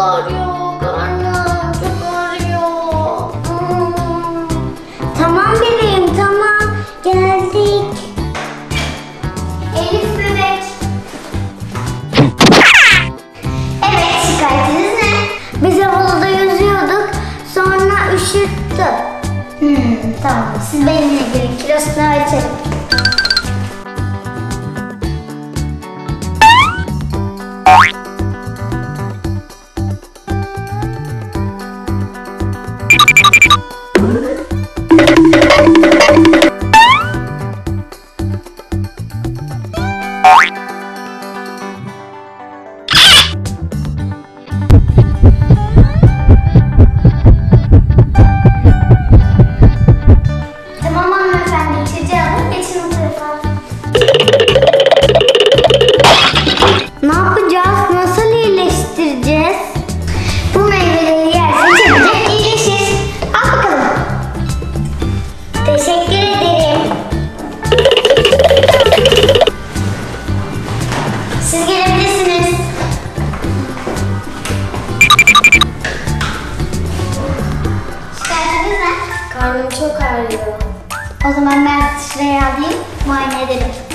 ağrıyor. Karnım çok ağrıyor. Hmm. Tamam bebeğim tamam. Geldik. Elif bebek. evet şikayetiniz ne? Biz havuzda yüzüyorduk. Sonra üşüttü. Hmm, tamam siz benimle gelin kilosunu ölçelim. Teşekkür ederim. Siz gelebilirsiniz. Şikayetiniz ne? Karnım çok ağrıyor. O zaman ben şuraya alayım, muayene edelim.